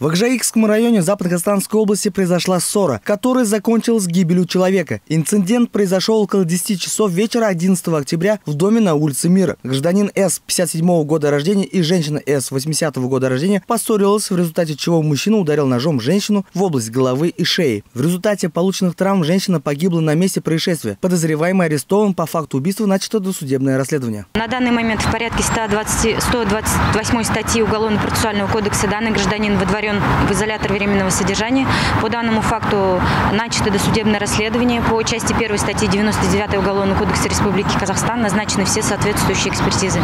В Акжаикском районе Западно-Казахстанской области произошла ссора, которая закончилась гибелью человека. Инцидент произошел около 10 часов вечера 11 октября в доме на улице Мира. Гражданин С. 57 года рождения и женщина С. 80 года рождения поссорилась, в результате чего мужчина ударил ножом женщину в область головы и шеи. В результате полученных травм женщина погибла на месте происшествия. Подозреваемый арестован по факту убийства начато досудебное расследование. На данный момент в порядке 120, 128 статьи Уголовно-процессуального кодекса данный гражданин выдворен в изолятор временного содержания. По данному факту начато досудебное расследование по части 1 статьи 99 Уголовного кодекса Республики Казахстан. Назначены все соответствующие экспертизы.